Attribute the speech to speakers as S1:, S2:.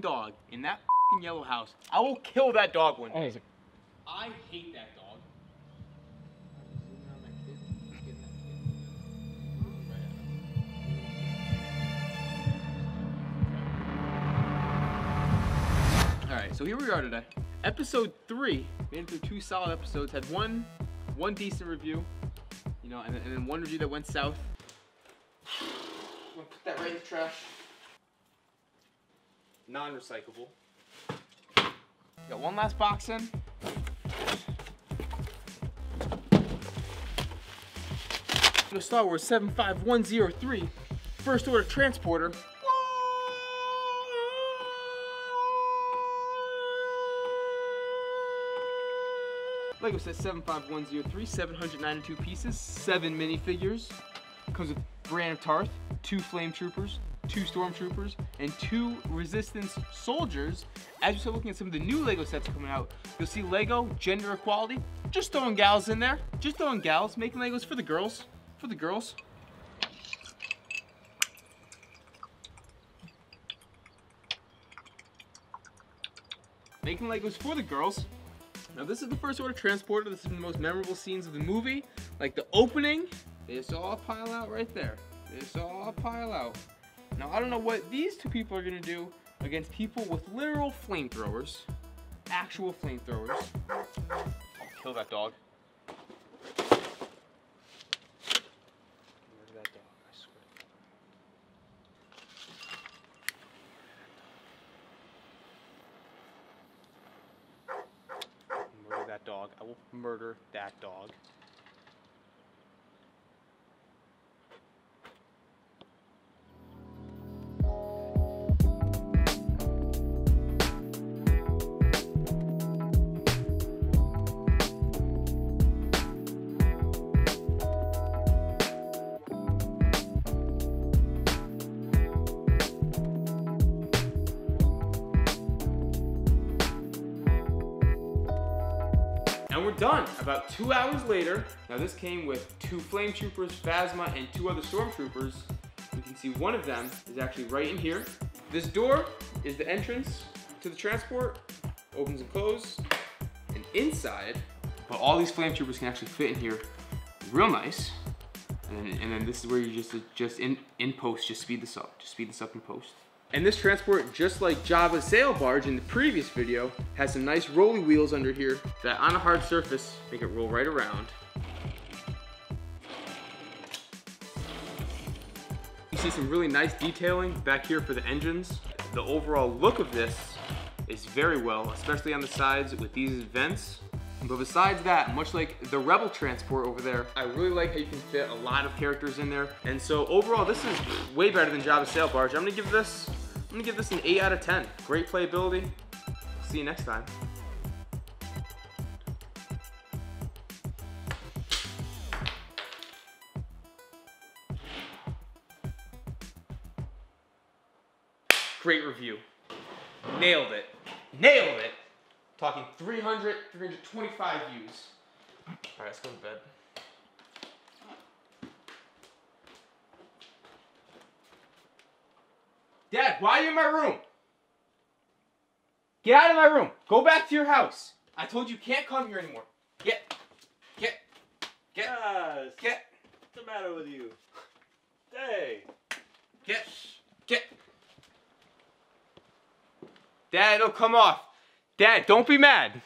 S1: dog in that yellow house. I will kill that dog one day.
S2: Hey,
S1: I hate that dog. Alright, so here we are today. Episode three. Made it through two solid episodes. Had one one decent review. You know, and, and then one review that went south. I'm gonna put that right in the trash. Non-recyclable. Got one last box in. The Star Wars 75103 First Order Transporter. Lego set 75103, 792 pieces, 7 minifigures. Comes with Brienne of Tarth, 2 Flame Troopers, 2 Stormtroopers, and 2 Resistance Soldiers. As you start looking at some of the new Lego sets coming out, you'll see Lego, gender equality, just throwing gals in there. Just throwing gals, making Legos for the girls. For the girls. Making Legos for the girls. Now this is the first order transporter. This is the most memorable scenes of the movie. Like the opening, they just all pile out right there. They all pile out. Now I don't know what these two people are gonna do against people with literal flamethrowers. Actual flamethrowers. I'll kill that dog. Murder that dog, I swear. Murder that dog. I will murder that dog. We're done. About two hours later, now this came with two flame troopers, Phasma, and two other stormtroopers. You can see one of them is actually right in here. This door is the entrance to the transport, opens and closes. And inside, but all these flame troopers can actually fit in here real nice. And then, and then this is where you just, just in, in post, just speed this up. Just speed this up in post. And this transport, just like Jabba's sail barge in the previous video, has some nice rolly wheels under here that on a hard surface make it roll right around. You see some really nice detailing back here for the engines. The overall look of this is very well, especially on the sides with these vents. But besides that, much like the Rebel transport over there, I really like how you can fit a lot of characters in there. And so overall, this is way better than Jabba's sail barge. I'm gonna give this, I'm gonna give this an eight out of 10. Great playability. See you next time. Great review. Nailed it. Nailed it. Talking 300, 325 views. All right, let's go to bed. Dad, why are you in my room? Get out of my room. Go back to your house. I told you can't come here anymore. Get, get, get,
S3: Guys,
S1: get,
S3: what's the matter with you? Hey,
S1: get, get. Dad, it'll come off. Dad, don't be mad.